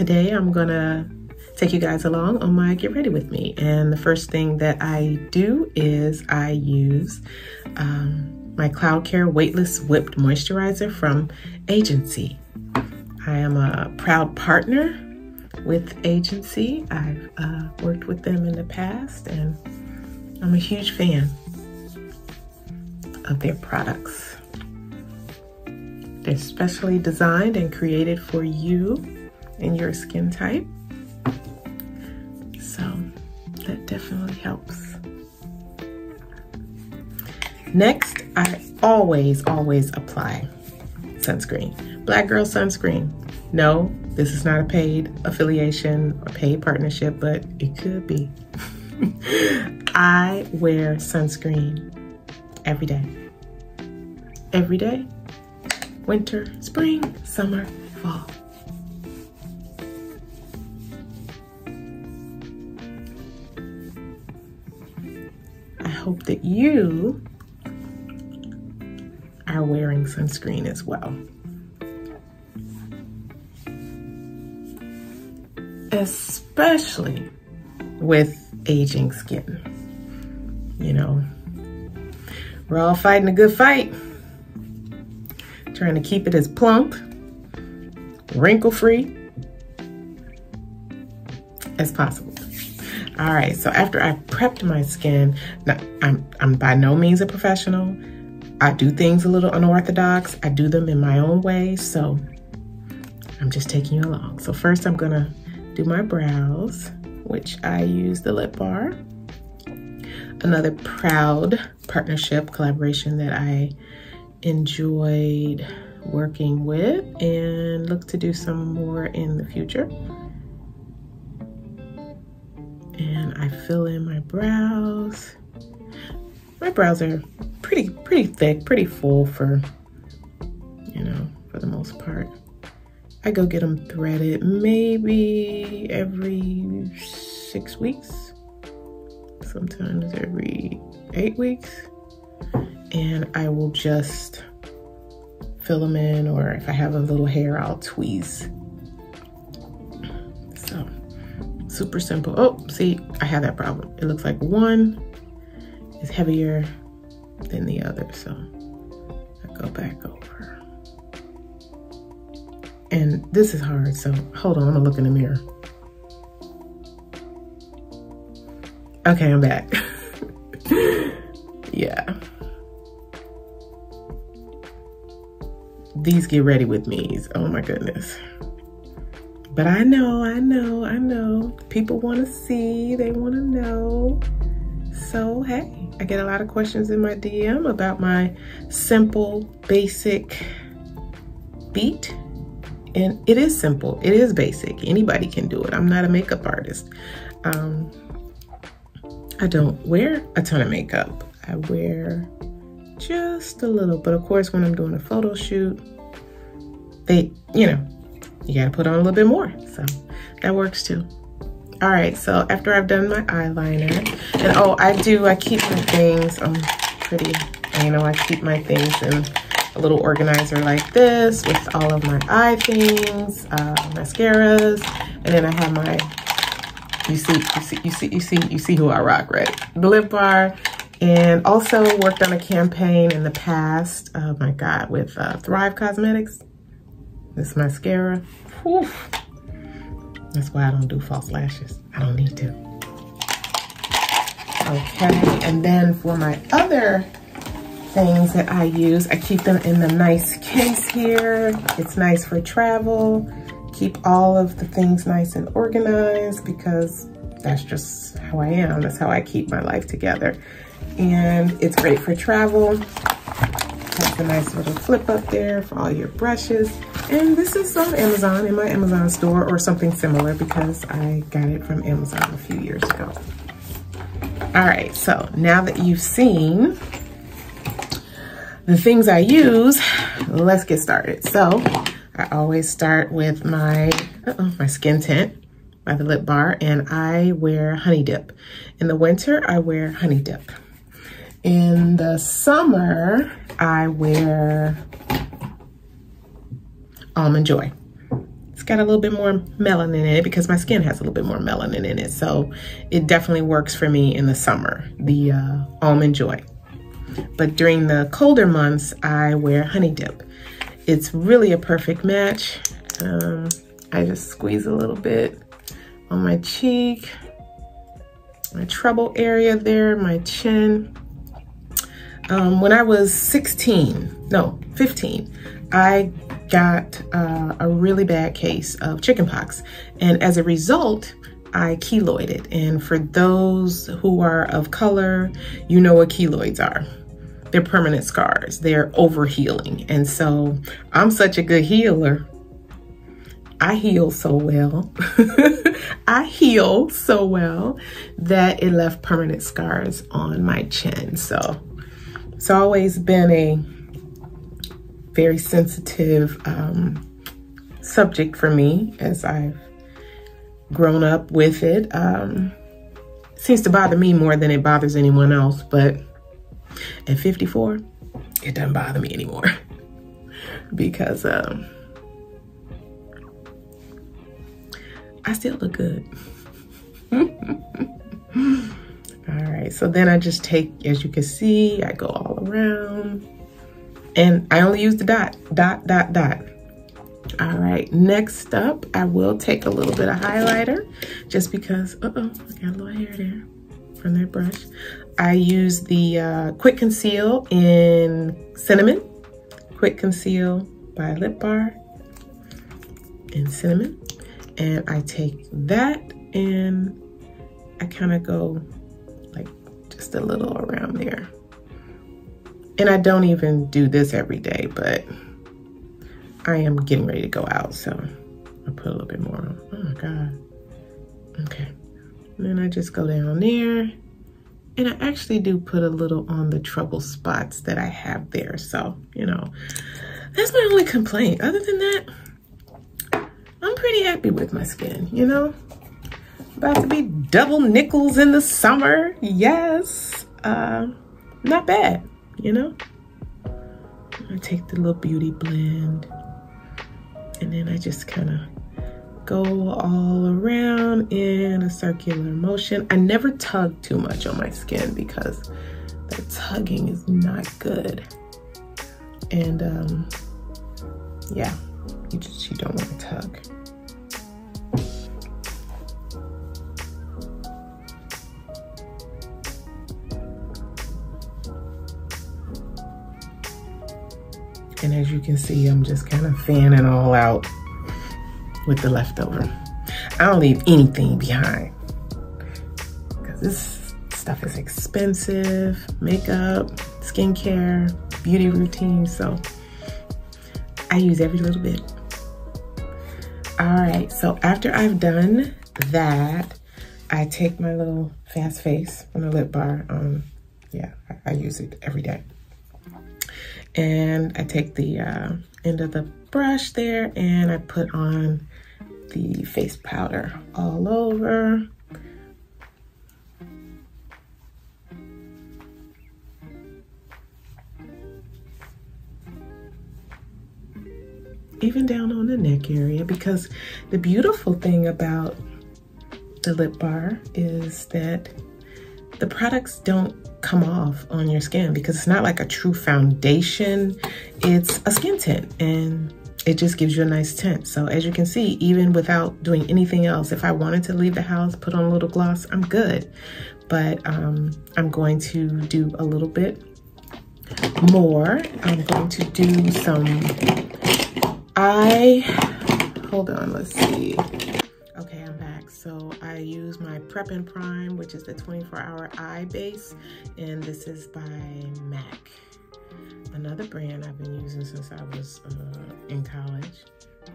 today I'm gonna take you guys along on my get ready with me. And the first thing that I do is I use um, my Cloud Care Weightless Whipped Moisturizer from Agency. I am a proud partner with Agency. I've uh, worked with them in the past and I'm a huge fan of their products. They're specially designed and created for you and your skin type. So that definitely helps. Next, I always, always apply sunscreen. Black Girl Sunscreen. No, this is not a paid affiliation or paid partnership, but it could be. I wear sunscreen every day. Every day. Winter, spring, summer, fall. Hope that you are wearing sunscreen as well. Especially with aging skin. You know, we're all fighting a good fight. Trying to keep it as plump, wrinkle free as possible. All right, so after I prepped my skin, now I'm, I'm by no means a professional. I do things a little unorthodox. I do them in my own way, so I'm just taking you along. So first I'm gonna do my brows, which I use the Lip Bar. Another proud partnership collaboration that I enjoyed working with and look to do some more in the future. And I fill in my brows. My brows are pretty, pretty thick, pretty full for, you know, for the most part. I go get them threaded maybe every six weeks, sometimes every eight weeks. And I will just fill them in, or if I have a little hair, I'll tweeze. Super simple. Oh, see, I have that problem. It looks like one is heavier than the other, so I go back over. And this is hard, so hold on, I'm gonna look in the mirror. Okay, I'm back. yeah. These get ready with me's. Oh my goodness. But I know, I know, I know. People want to see, they want to know. So, hey, I get a lot of questions in my DM about my simple, basic beat. And it is simple it is basic. Anybody can do it. I'm not a makeup artist. Um, i don't wear a ton of makeup. I wear just a little. But of course when i'm doing a photo shoot they you know you gotta put on a little bit more so that works too all right so after i've done my eyeliner and oh i do i keep my things i'm pretty you know i keep my things in a little organizer like this with all of my eye things, uh, mascaras, and then I have my, you see, you see, you see, you see, you see who I rock, right? The lip bar, and also worked on a campaign in the past, oh my God, with uh, Thrive Causemetics. This mascara, Whew. That's why I don't do false lashes. I don't need to. Okay, and then for my other things that I use. I keep them in the nice case here. It's nice for travel. Keep all of the things nice and organized because that's just how I am. That's how I keep my life together. And it's great for travel. Has a nice little flip up there for all your brushes. And this is on Amazon, in my Amazon store or something similar because I got it from Amazon a few years ago. All right, so now that you've seen the things I use, let's get started. So I always start with my, uh -oh, my skin tint by the Lip Bar and I wear Honey Dip. In the winter, I wear Honey Dip. In the summer, I wear Almond Joy. It's got a little bit more melanin in it because my skin has a little bit more melanin in it. So it definitely works for me in the summer, the uh, Almond Joy. But during the colder months, I wear Honey Dip. It's really a perfect match. Um, I just squeeze a little bit on my cheek, my trouble area there, my chin. Um, when I was 16, no, 15, I got uh, a really bad case of chickenpox. And as a result, I keloided. And for those who are of color, you know what keloids are. They're permanent scars. They're overhealing. And so I'm such a good healer. I heal so well. I heal so well that it left permanent scars on my chin. So it's always been a very sensitive um, subject for me as I've grown up with it. Um, seems to bother me more than it bothers anyone else, but at 54, it doesn't bother me anymore because um, I still look good. all right, so then I just take, as you can see, I go all around and I only use the dot, dot, dot, dot. All right, next up, I will take a little bit of highlighter just because, uh-oh, I got a little hair there from that brush. I use the uh, Quick Conceal in Cinnamon, Quick Conceal by Lip Bar in Cinnamon. And I take that and I kind of go like just a little around there. And I don't even do this every day, but I am getting ready to go out, so I put a little bit more on. Oh my God. Okay. And then I just go down there. And I actually do put a little on the trouble spots that I have there. So, you know, that's my only complaint. Other than that, I'm pretty happy with my skin, you know? About to be double nickels in the summer. Yes. Uh, not bad you know? I take the little beauty blend and then I just kind of go all around in a circular motion. I never tug too much on my skin because the tugging is not good. And um, yeah, you just, you don't want to tug. And as you can see, I'm just kind of fanning all out with the leftover. I don't leave anything behind because this stuff is expensive, makeup, skincare, beauty routine. So I use every little bit. All right, so after I've done that, I take my little fast face from the lip bar. Um, yeah, I, I use it every day. And I take the uh, end of the brush there and I put on the face powder all over. Even down on the neck area because the beautiful thing about the lip bar is that the products don't come off on your skin because it's not like a true foundation. It's a skin tint and it just gives you a nice tint. So as you can see, even without doing anything else, if I wanted to leave the house, put on a little gloss, I'm good. But um, I'm going to do a little bit more. I'm going to do some eye, hold on, let's see. So I use my Prep and Prime, which is the 24 hour eye base. And this is by MAC. Another brand I've been using since I was uh, in college.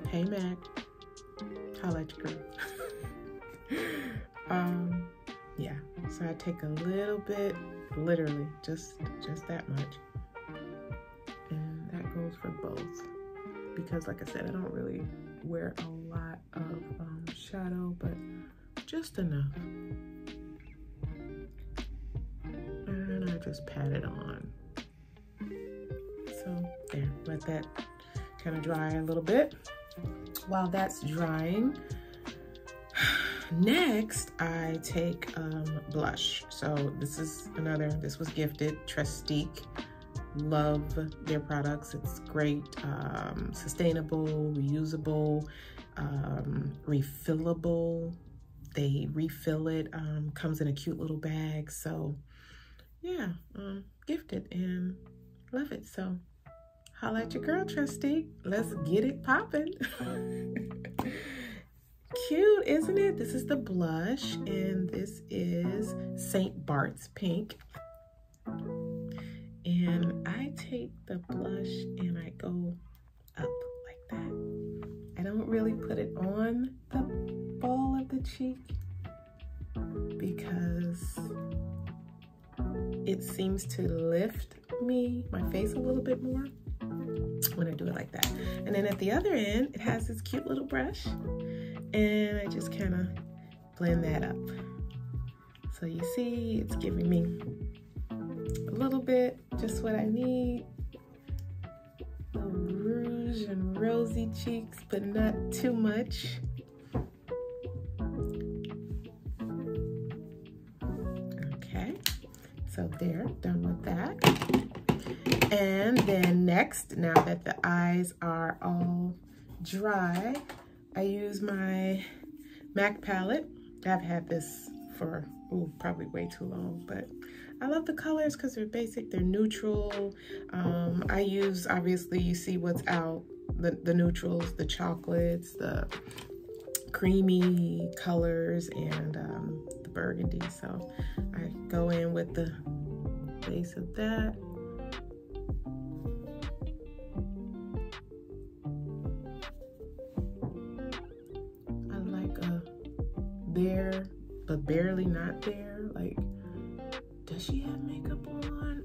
Hey MAC, college girl. um, yeah, so I take a little bit, literally just, just that much. And that goes for both. Because like I said, I don't really wear a lot of um, shadow, but just enough. And I just pat it on. So there, let that kind of dry a little bit. while that's drying, next I take um, blush. So this is another, this was gifted, Trestique. Love their products. It's great, um, sustainable, reusable, um, refillable. They refill it, um, comes in a cute little bag. So yeah, um, gifted and love it. So holla at your girl, Trestique. Let's get it popping. Cute, isn't it? This is the blush, and this is St. Bart's Pink. And I take the blush and I go up that. I don't really put it on the ball of the cheek because it seems to lift me, my face a little bit more when I do it like that. And then at the other end, it has this cute little brush and I just kind of blend that up. So you see, it's giving me a little bit, just what I need. Rosy cheeks, but not too much. Okay, so there, done with that. And then next, now that the eyes are all dry, I use my MAC palette. I've had this for ooh, probably way too long, but I love the colors because they're basic, they're neutral. Um, I use, obviously, you see what's out, the, the neutrals, the chocolates, the creamy colors, and um, the burgundy. So I go in with the base of that. I like a there, but barely not there. Like, does she have makeup on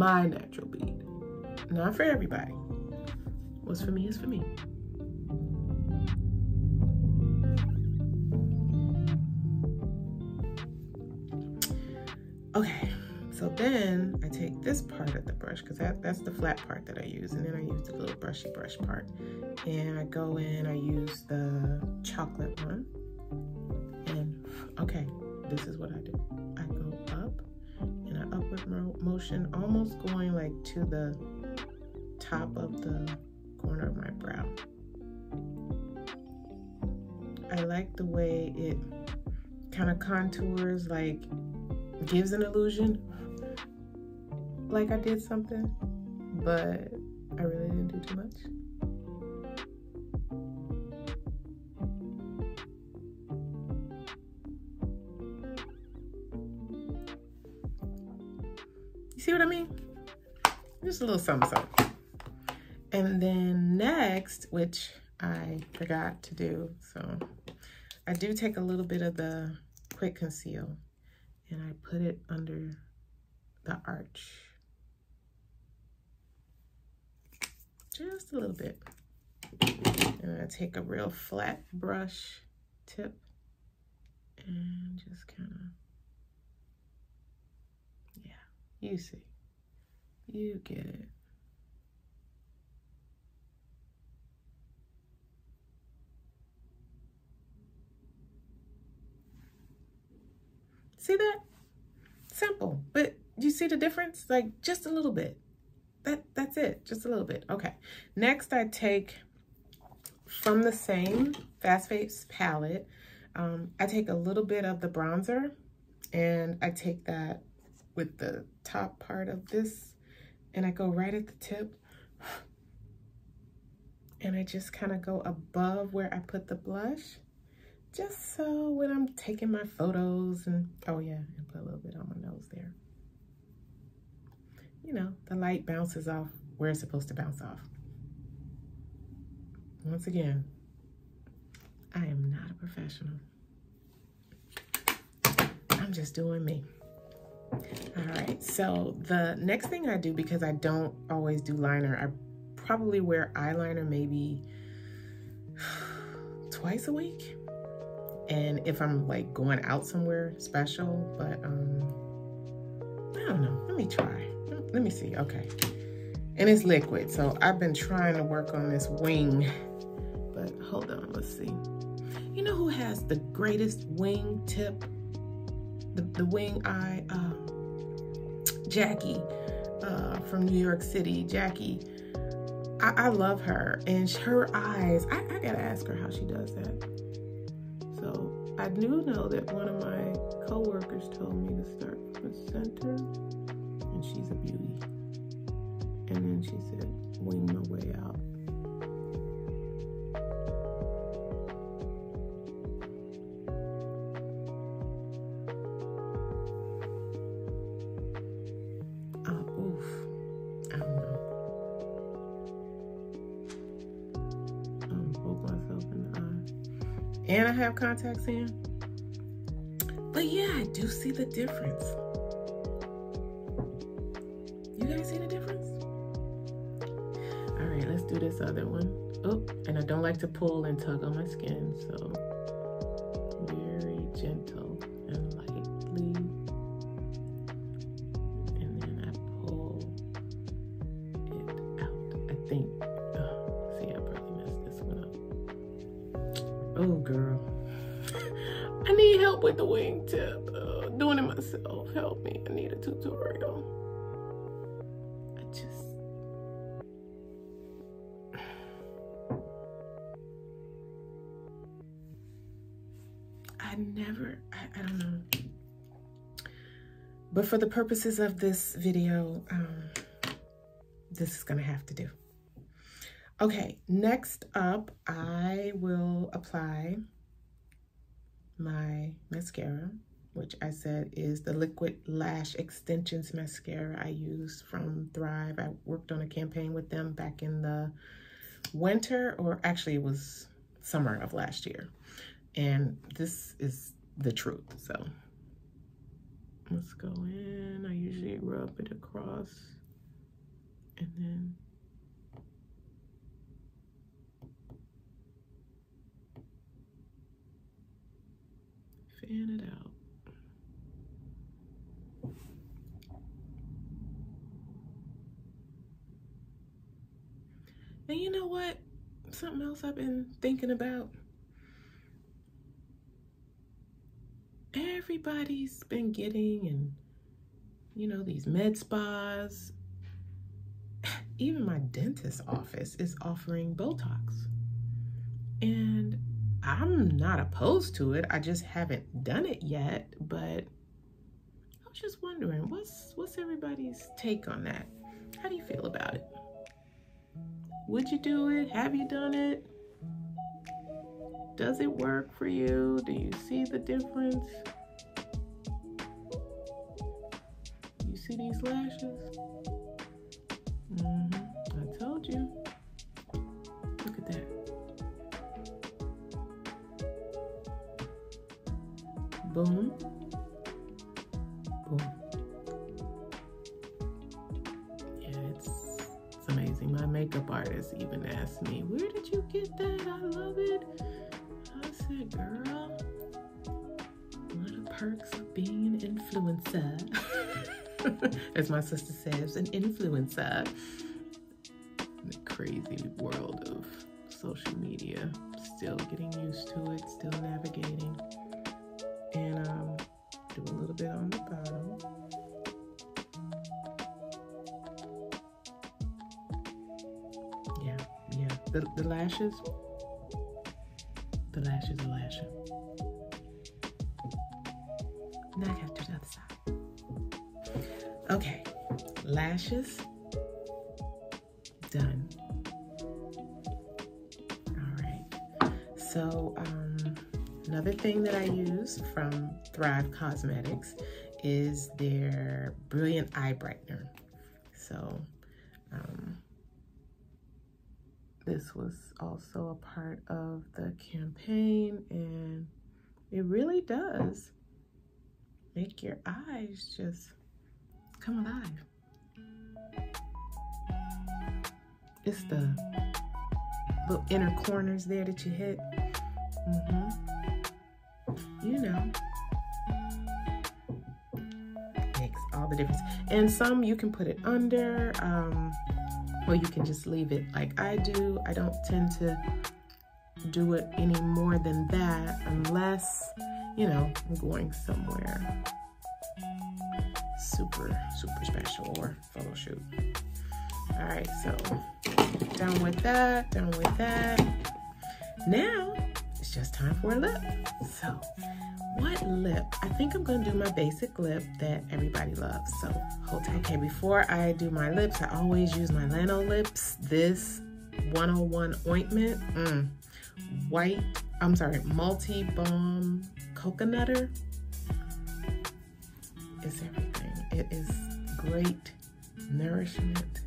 my natural bead. Not for everybody. What's for me is for me. Okay, so then I take this part of the brush because that, that's the flat part that I use. And then I use the little brushy brush part. And I go in, I use the chocolate one. And okay, this is what I do. Upward motion, almost going like to the top of the corner of my brow. I like the way it kind of contours, like gives an illusion like I did something, but I really didn't do too much. A little something, something. And then next, which I forgot to do, so I do take a little bit of the Quick Conceal and I put it under the arch. Just a little bit. And I take a real flat brush tip and just kind of, yeah, you see, you get it. See that? Simple, but you see the difference? Like just a little bit. That That's it, just a little bit. Okay, next I take from the same Fast Face palette, um, I take a little bit of the bronzer and I take that with the top part of this and I go right at the tip and I just kind of go above where I put the blush just so when I'm taking my photos and, oh yeah, and put a little bit on my nose there. You know, the light bounces off where it's supposed to bounce off. Once again, I am not a professional. I'm just doing me. All right, so the next thing I do, because I don't always do liner, I probably wear eyeliner maybe twice a week and if I'm like going out somewhere special, but um, I don't know. Let me try. Let me see. Okay. And it's liquid. So I've been trying to work on this wing. But hold on. Let's see. You know who has the greatest wing tip? The, the wing eye? Um, Jackie uh, from New York City. Jackie. I, I love her. And her eyes. I, I got to ask her how she does that. So I do know that one of my coworkers told me to start from the center. And she's a beauty. And then she said, wing my way out. And I have contacts in. But yeah, I do see the difference. You guys see the difference? All right, let's do this other one. Oh, and I don't like to pull and tug on my skin, so very gentle it. Help me. I need a tutorial. I just. I never, I, I don't know. But for the purposes of this video, um, this is gonna have to do. Okay, next up, I will apply my mascara, which I said is the Liquid Lash Extensions Mascara I use from Thrive. I worked on a campaign with them back in the winter, or actually it was summer of last year. And this is the truth, so. Let's go in. I usually rub it across and then fan it out. And you know what? Something else I've been thinking about. Everybody's been getting and you know these med spas. Even my dentist office is offering Botox. And I'm not opposed to it. I just haven't done it yet, but I was just wondering, what's what's everybody's take on that? How do you feel about it? Would you do it? Have you done it? Does it work for you? Do you see the difference? You see these lashes? Mm-hmm. I told you. Look at that. Boom. Makeup artist even asked me, where did you get that? I love it. I said, girl, of the perks of being an influencer, as my sister says, an influencer. In The crazy world of social media. Still getting used to it, still navigating and um, do a little bit on the bottom. The, the lashes, the lashes are lashing. Now I gotta do the other side. Okay, lashes done. All right. So, um, Another thing that I use from Thrive Causemetics is their Brilliant Eye Brightener. So um, this was also a part of the campaign and it really does make your eyes just come alive. It's the little inner corners there that you hit. Mm -hmm you know, makes all the difference. And some you can put it under, um, or you can just leave it like I do. I don't tend to do it any more than that unless, you know, I'm going somewhere super, super special or photo shoot. All right, so done with that, done with that. Now it's just time for a lip. So what lip? I think I'm gonna do my basic lip that everybody loves. So hold tight. Okay, before I do my lips, I always use my Lanolips. This 101 ointment. Mm. White, I'm sorry, multi-balm coconutter is everything. It is great nourishment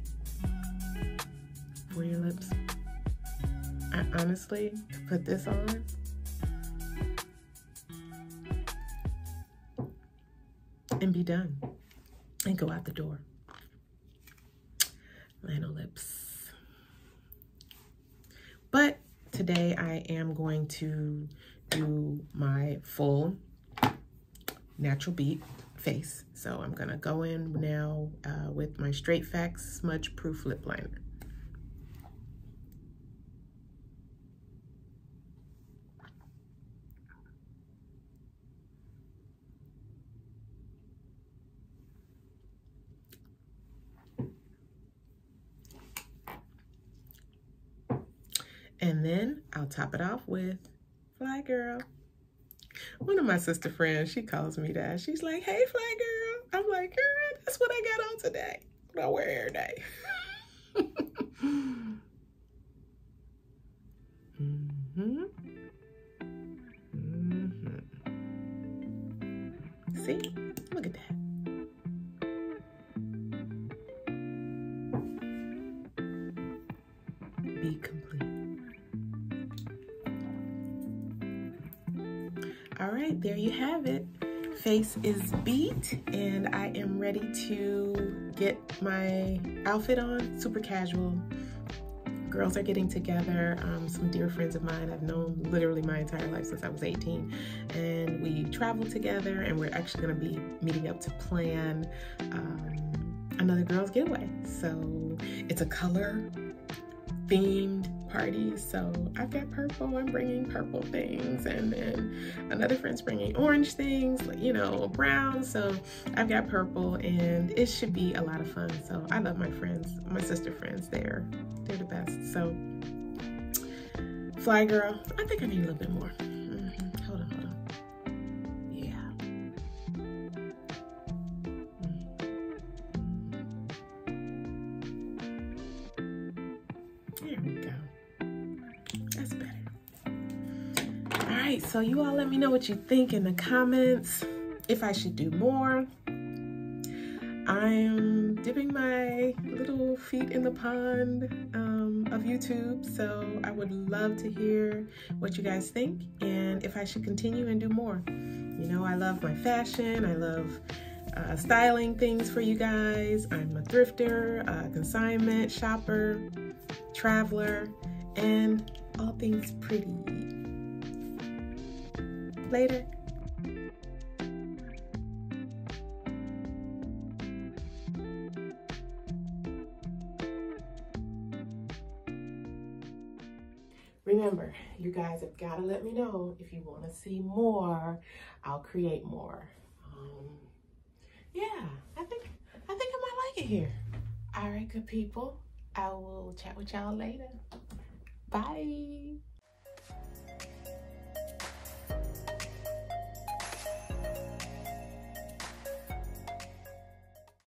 for your lips. I honestly, put this on, and be done and go out the door. Lanolips. But today I am going to do my full natural beat face. So I'm gonna go in now uh, with my Straight Facts Smudge Proof Lip Liner. And then I'll top it off with Fly Girl. One of my sister friends, she calls me that. She's like, hey, Fly Girl. I'm like, girl, that's what I got on today. What I wear every day. mm-hmm. Mm-hmm. See? Look at that. Have it. Face is beat and I am ready to get my outfit on, super casual. Girls are getting together, um, some dear friends of mine I've known literally my entire life since I was 18. And we travel together and we're actually gonna be meeting up to plan um, another girls getaway. So it's a color themed party. So I've got purple, I'm bringing purple things. And then another friend's bringing orange things, you know, brown. So I've got purple and it should be a lot of fun. So I love my friends, my sister friends. They're, they're the best. So Fly Girl, I think I need a little bit more. So you all let me know what you think in the comments. If I should do more. I'm dipping my little feet in the pond um, of YouTube, so I would love to hear what you guys think and if I should continue and do more. You know, I love my fashion, I love uh, styling things for you guys. I'm a thrifter, a consignment shopper, traveler, and all things pretty later. Remember, you guys have got to let me know if you want to see more. I'll create more. Um, yeah, I think I think I might like it here. All right, good people. I will chat with y'all later. Bye.